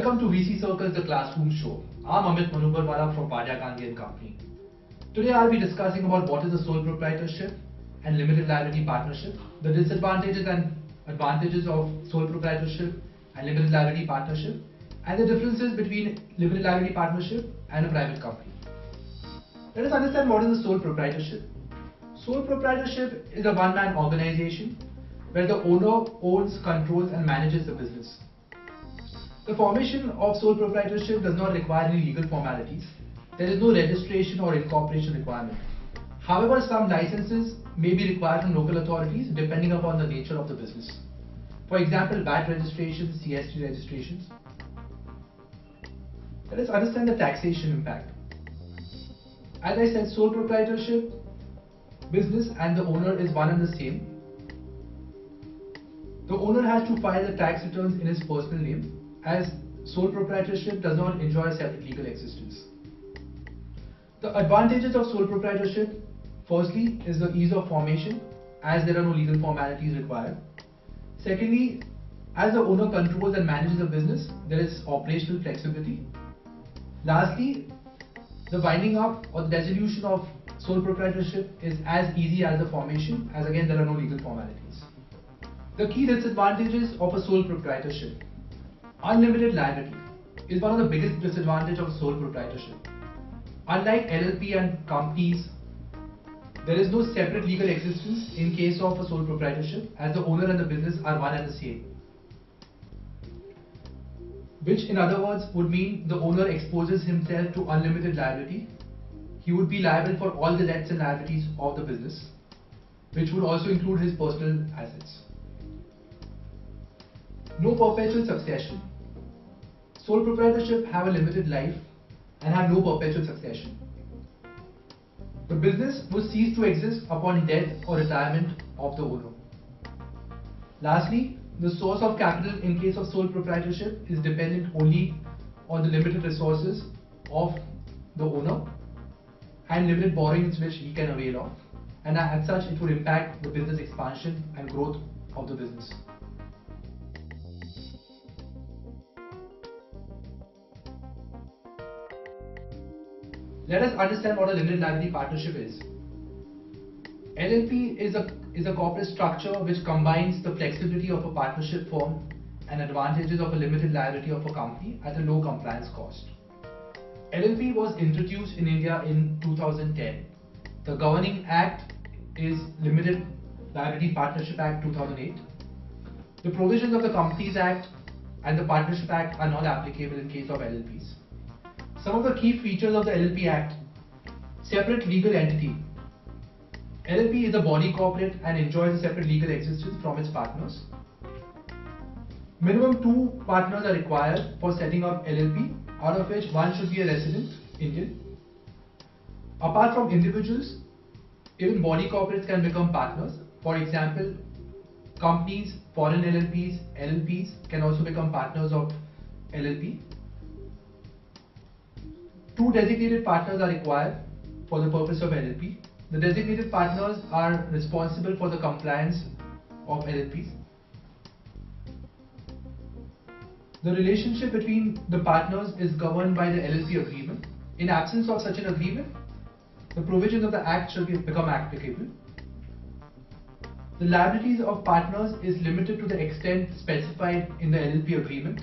Welcome to VC Circles, the classroom show. I'm Amit Manubarwala from Wadia Ghandy and Company. Today I'll be discussing about what is a sole proprietorship and limited liability partnership, the disadvantages and advantages of sole proprietorship and limited liability partnership, and the differences between limited liability partnership and a private company. Let us understand what is a sole proprietorship. Sole proprietorship is a one-man organization where the owner owns, controls and manages the business. The formation of sole proprietorship does not require any legal formalities. There is no registration or incorporation requirement. However, some licenses may be required from local authorities depending upon the nature of the business. For example, VAT registrations, CST registrations. Let us understand the taxation impact. As I said, sole proprietorship, business and the owner is one and the same. The owner has to file the tax returns in his personal name as sole proprietorship does not enjoy a separate legal existence. The advantages of sole proprietorship firstly is the ease of formation as there are no legal formalities required. Secondly, as the owner controls and manages the business, there is operational flexibility. Lastly, the winding up or the dissolution of sole proprietorship is as easy as the formation as again there are no legal formalities. The key disadvantages of a sole proprietorship. Unlimited liability is one of the biggest disadvantages of sole proprietorship. Unlike LLP and companies, there is no separate legal existence in case of a sole proprietorship as the owner and the business are one and the same. Which in other words would mean the owner exposes himself to unlimited liability. He would be liable for all the debts and liabilities of the business, which would also include his personal assets. No perpetual succession. Sole proprietorship have a limited life and have no perpetual succession. The business will cease to exist upon death or retirement of the owner. Lastly, the source of capital in case of sole proprietorship is dependent only on the limited resources of the owner and limited borrowings which he can avail of and as such it would impact the business expansion and growth of the business. Let us understand what a limited liability partnership is. LLP is a, is a corporate structure which combines the flexibility of a partnership firm and advantages of a limited liability of a company at a low compliance cost. LLP was introduced in India in 2010. The governing act is Limited Liability Partnership Act 2008. The provisions of the Companies Act and the Partnership Act are not applicable in case of LLPs. Some of the key features of the LLP Act. Separate legal entity. LLP is a body corporate and enjoys a separate legal existence from its partners. Minimum two partners are required for setting up LLP, out of which one should be a resident Indian. Apart from individuals, even body corporates can become partners. For example, companies, foreign LLPs, LLPs can also become partners of LLP. Two designated partners are required for the purpose of LLP. The designated partners are responsible for the compliance of LLPs. The relationship between the partners is governed by the LLP agreement. In absence of such an agreement, the provisions of the Act shall be, become applicable. The liabilities of partners is limited to the extent specified in the LLP agreement.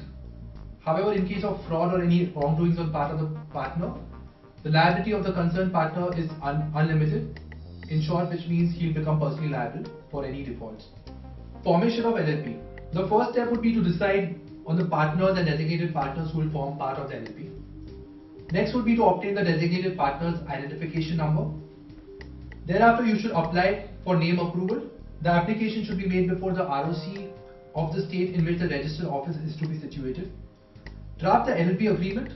However, in case of fraud or any wrongdoings on part of the partner, the liability of the concerned partner is un unlimited. In short, which means he'll become personally liable for any defaults. Formation of LLP. The first step would be to decide on the partners and designated partners who will form part of the LLP. Next would be to obtain the designated partner's identification number. Thereafter, you should apply for name approval. The application should be made before the ROC of the state in which the registered office is to be situated draft the LLP agreement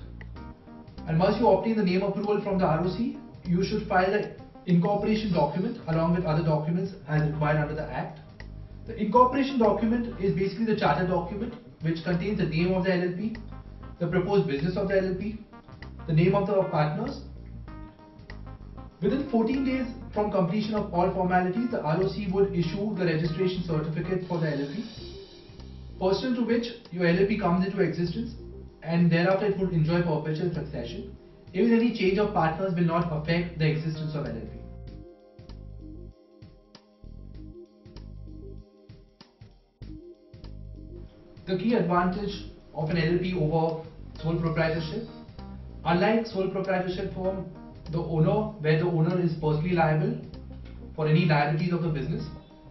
and once you obtain the name approval from the ROC, you should file the incorporation document along with other documents as required under the Act. The incorporation document is basically the charter document which contains the name of the LLP, the proposed business of the LLP, the name of the partners. Within 14 days from completion of all formalities, the ROC would issue the registration certificate for the LLP, pursuant to which your LLP comes into existence and thereafter it would enjoy perpetual succession. Even any change of partners will not affect the existence of LLP. The key advantage of an LLP over sole proprietorship, unlike sole proprietorship form, the owner, where the owner is personally liable for any liabilities of the business,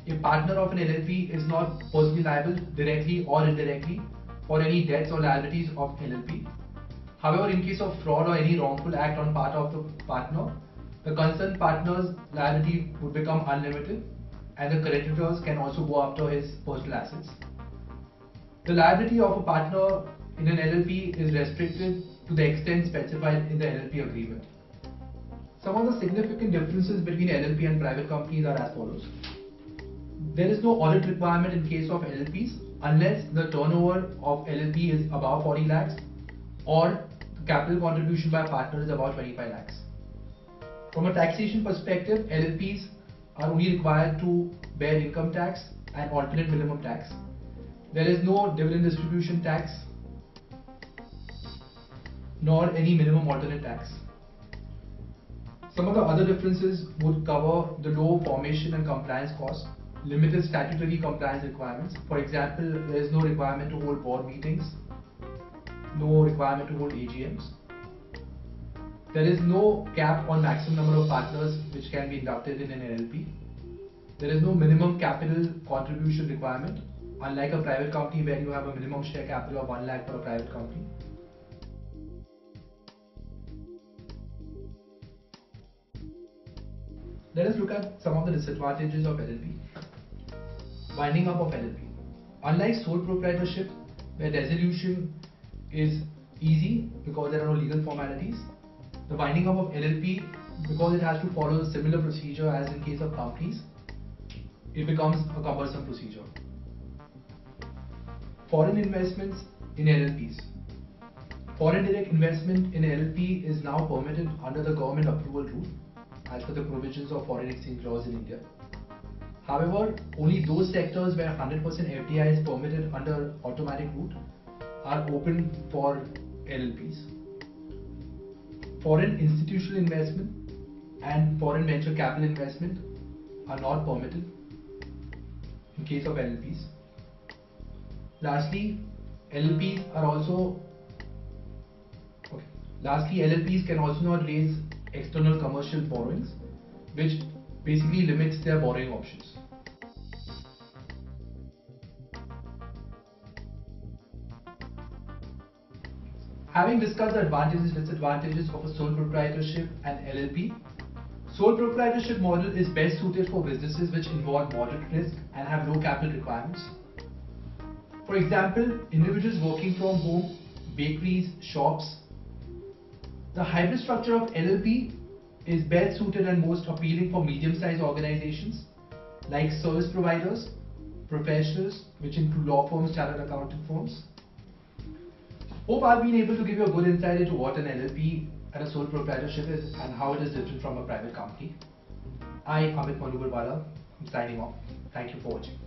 a partner of an LLP is not personally liable directly or indirectly for any debts or liabilities of LLP. However, in case of fraud or any wrongful act on part of the partner, the concerned partner's liability would become unlimited and the creditors can also go after his personal assets. The liability of a partner in an LLP is restricted to the extent specified in the LLP agreement. Some of the significant differences between LLP and private companies are as follows. There is no audit requirement in case of LLPs unless the turnover of LLP is above 40 lakhs or capital contribution by partner is about 25 lakhs. From a taxation perspective, LLPs are only required to bear income tax and alternate minimum tax. There is no dividend distribution tax nor any minimum alternate tax. Some of the other differences would cover the low formation and compliance cost, limited statutory compliance requirements. For example, there is no requirement to hold board meetings, no requirement to hold AGMs. There is no cap on maximum number of partners which can be inducted in an LLP. There is no minimum capital contribution requirement, unlike a private company where you have a minimum share capital of 1 lakh for a private company. Let us look at some of the disadvantages of LLP. Winding up of LLP. Unlike sole proprietorship, where resolution is easy because there are no legal formalities, the winding up of LLP, because it has to follow a similar procedure as in case of companies, it becomes a cumbersome procedure. Foreign investments in LLPs. Foreign direct investment in LLP is now permitted under the government approval route as per the provisions of foreign exchange laws in India. However, only those sectors where 100% FDI is permitted under automatic route are open for LLPs. Foreign institutional investment and foreign venture capital investment are not permitted in case of LLPs. Lastly, LLPs are also okay. Lastly, LLPs can also not raise external commercial borrowings, which basically limits their borrowing options. Having discussed the advantages and disadvantages of a sole proprietorship and LLP, sole proprietorship model is best suited for businesses which involve moderate risk and have low capital requirements. For example, individuals working from home, bakeries, shops, the hybrid structure of LLP is best suited and most appealing for medium-sized organizations like service providers, professionals, which include law firms, chartered accounting firms. Hope I've been able to give you a good insight into what an LLP and a sole proprietorship is and how it is different from a private company. I, Amit Manubarwala, am signing off. Thank you for watching.